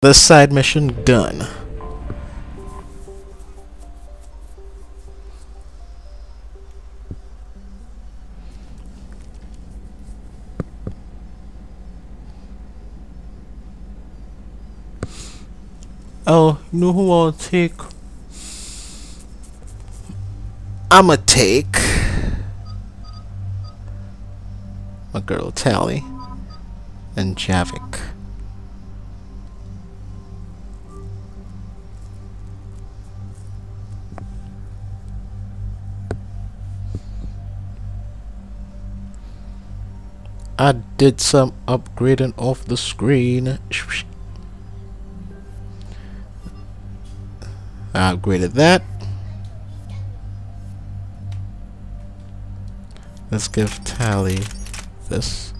The side mission done. Oh, you know who I'll take? I'ma take my girl Tali and Javik. I did some upgrading off the screen. I upgraded that. Let's give Tali this.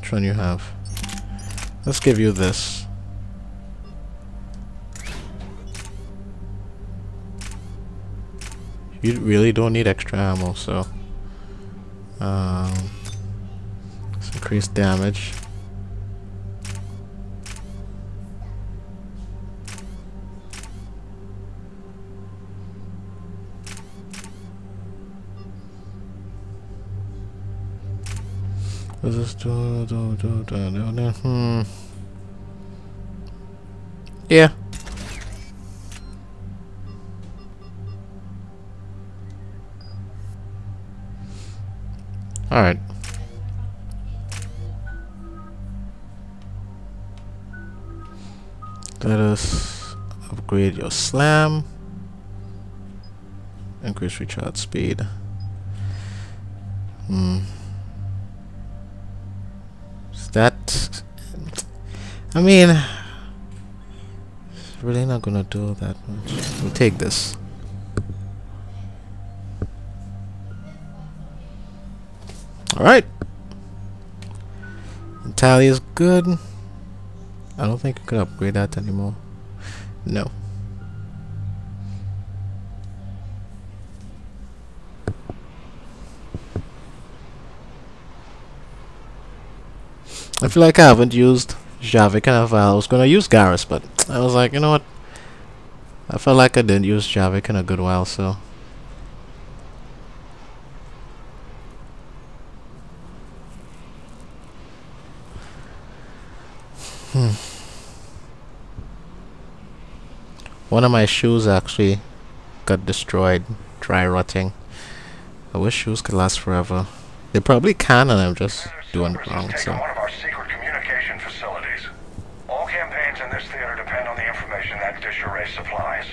Which one you have? Let's give you this. You really don't need extra ammo, so um, let's increase damage. This do do do do do do hmm Yeah. Alright. Let us upgrade your slam. Increase recharge speed. Hmm. Is that... I mean... It's really not gonna do that much. We'll take this. Alright. Tali is good. I don't think I could upgrade that anymore. No. I feel like I haven't used Javik in a while. I was gonna use Garrus, but I was like, you know what? I felt like I didn't use Javik in a good while, so Hmm. One of my shoes actually got destroyed, dry rotting. I wish shoes could last forever. They probably can, and I'm just doing it wrong. So. One of our secret communication facilities. All campaigns in this theater depend on the information that dish array supplies.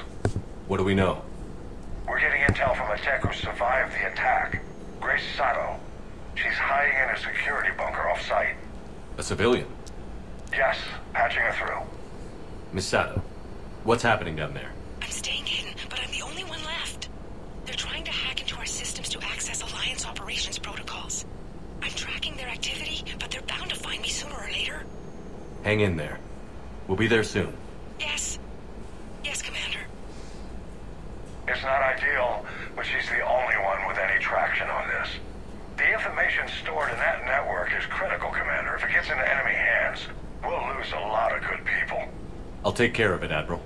What do we know? We're getting intel from a tech who survived the attack. Grace Sato. She's hiding in a security bunker off-site. A civilian? Yes, patching her through. Miss Sato, what's happening down there? I'm staying hidden, but I'm the only one left. They're trying to hack into our systems to access Alliance operations protocols. I'm tracking their activity, but they're bound to find me sooner or later. Hang in there. We'll be there soon. Yes. Yes, Commander. It's not ideal, but she's the only one with any traction on this. The information stored in that network is critical, Commander. If it gets into enemy hands, we'll lose a lot of good people. I'll take care of it, Admiral.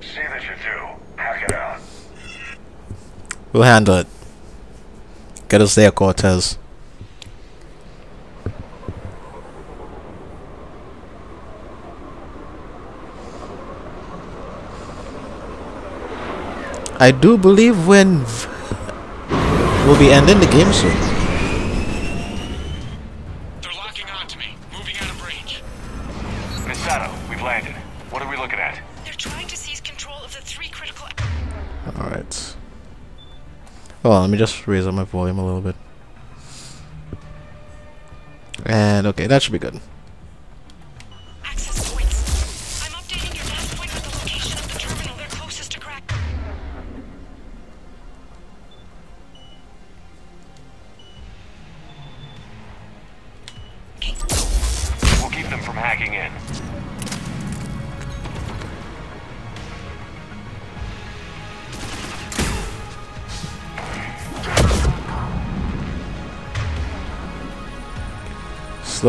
See that you do. Hackett out. Handle it. Get us there, Cortez. I do believe when we'll be ending the game soon. Well, let me just raise up my volume a little bit. And okay, that should be good.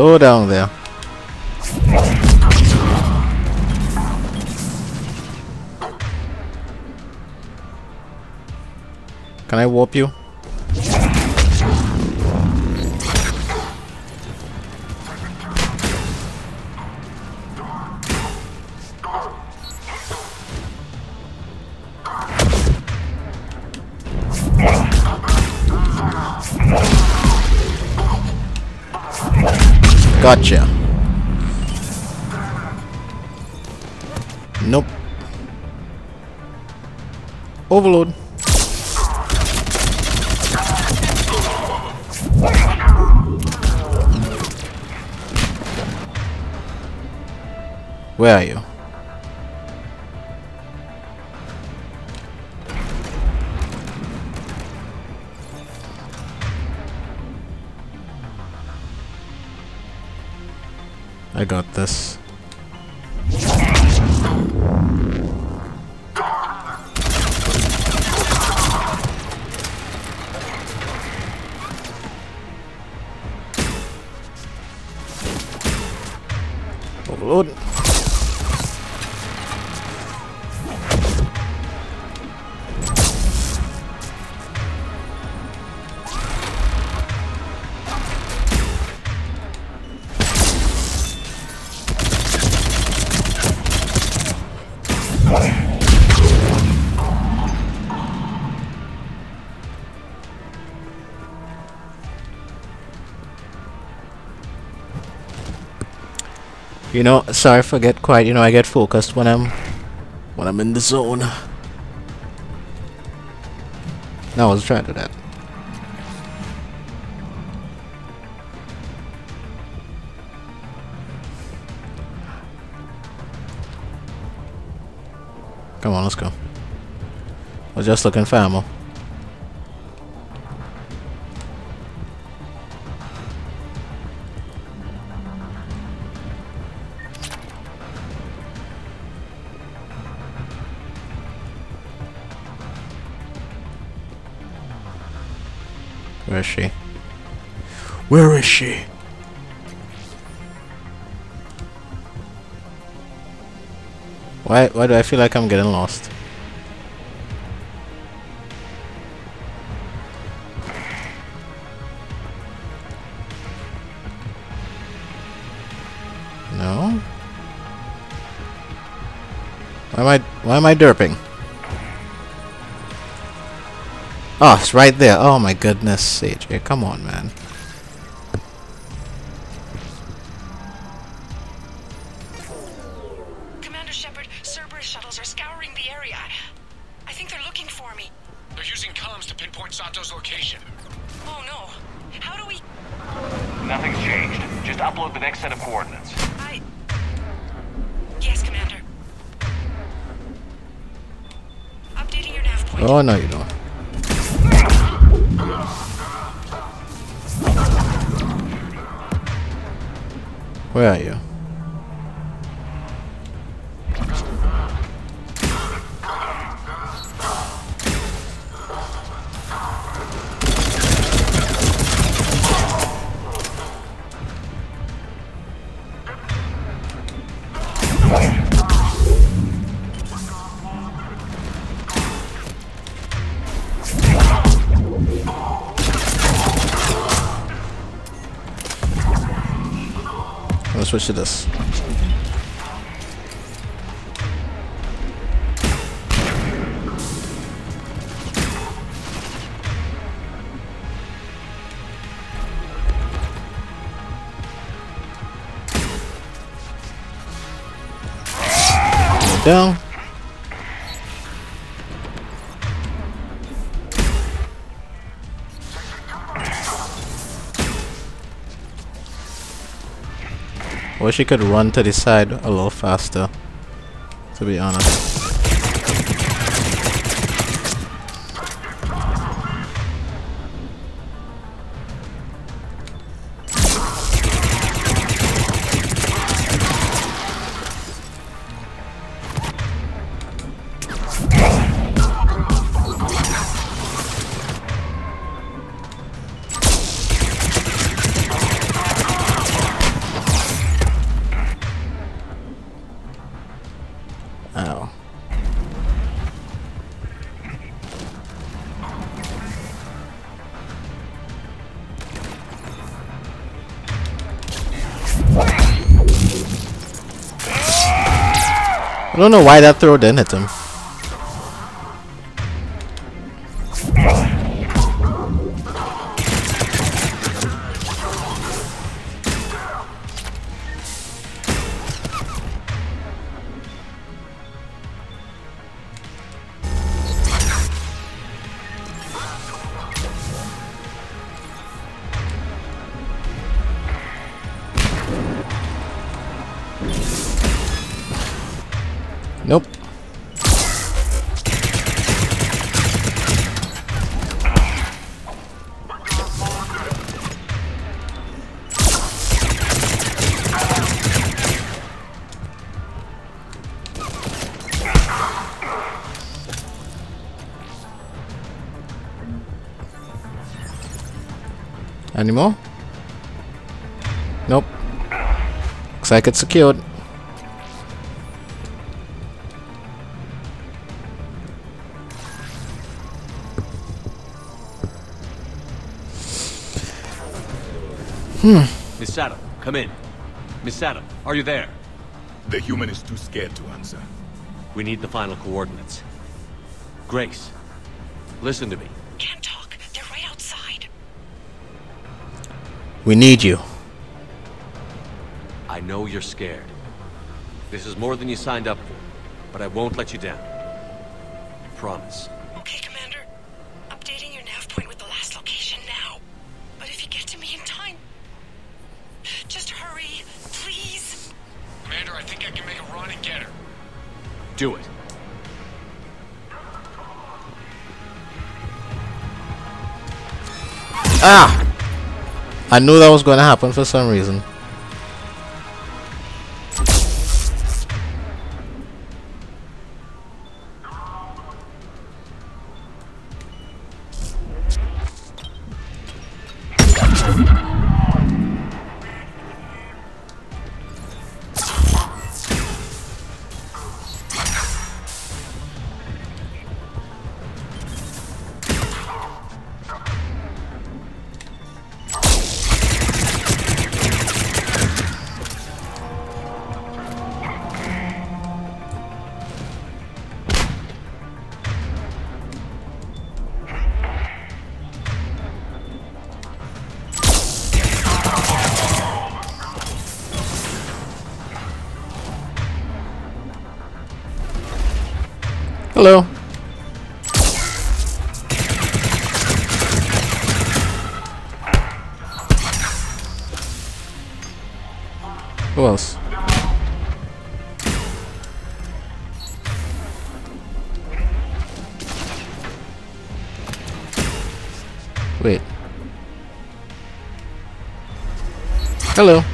Slow down there. Can I warp you? Gotcha. Nope. Overload. Where are you? I got this. Overload. You know, sorry I forget quite, you know, I get focused when I'm when I'm in the zone. No, I was trying to do that. Come on, let's go. I was just looking for ammo. Where is she? Where is she? Why why do I feel like I'm getting lost? No? Why am I why am I derping? Oh, it's right there. Oh my goodness, AJ, come on, man. Where are you? Switch to this. Down. Wish you could run to the side a little faster. To be honest. I don't know why that throw didn't hit him. Nope. Any more? Nope. Looks like it's secured. Hmm. Miss Sato, come in. Miss Sato, are you there? The human is too scared to answer. We need the final coordinates. Grace, listen to me. Can't talk. They're right outside. We need you. I know you're scared. This is more than you signed up for, but I won't let you down. Promise. Do it. Ah! I knew that was going to happen for some reason. Hello. Who else? Wait. Hello.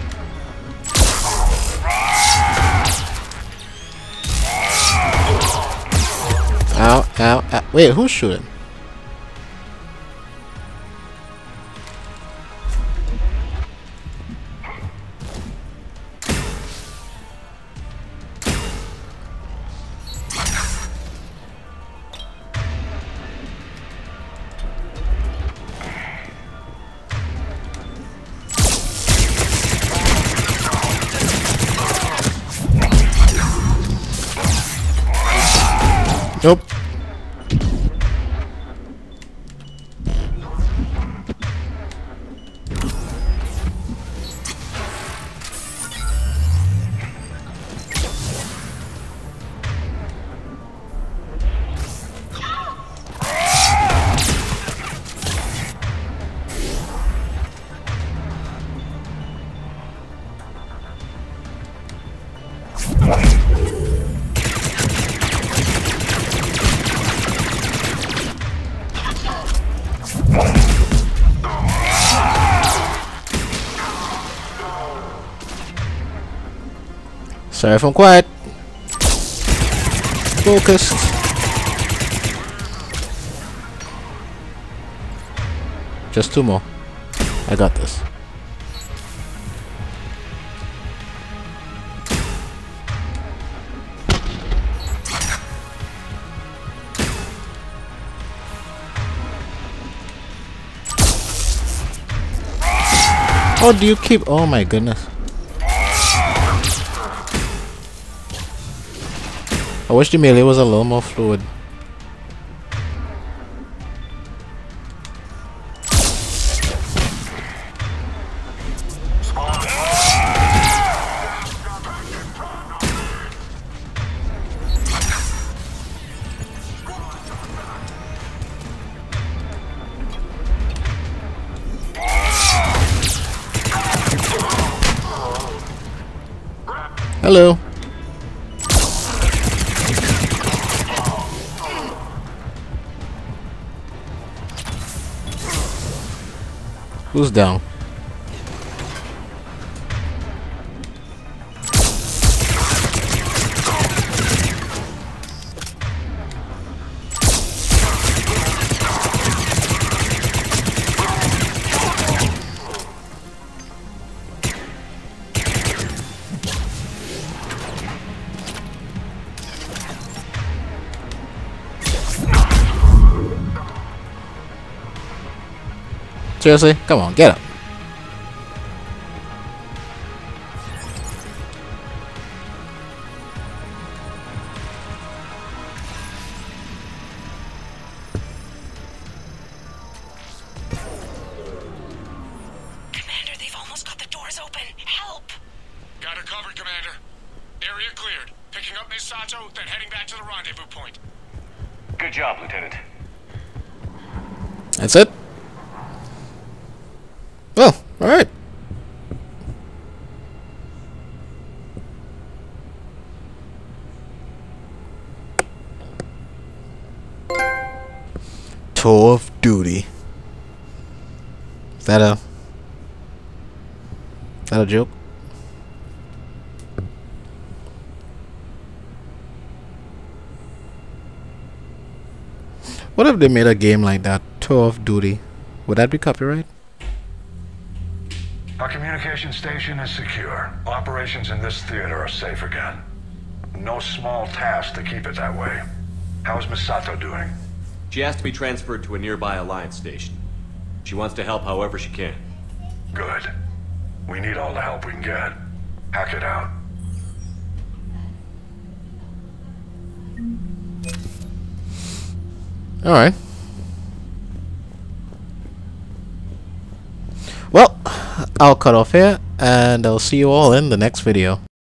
Ow. Wait, who's shooting? Nope. Sorry if I'm quiet. Focused. Just two more. I got this. Oh, do you keep? Oh my goodness. I wish the melee was a little more fluid. Hello. Who's down? Seriously? Come on, get up. That a... That a joke? What if they made a game like that? Tour of Duty. Would that be copyright? Our communication station is secure. Operations in this theater are safe again. No small task to keep it that way. How's Miss Sato doing? She has to be transferred to a nearby Alliance station. She wants to help however she can. Good. We need all the help we can get. Hackett out. Alright. Well, I'll cut off here, and I'll see you all in the next video.